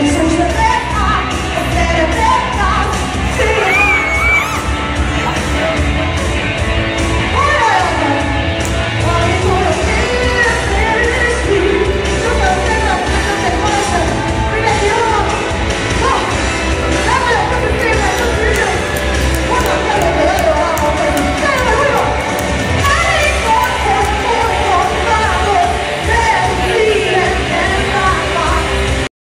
It's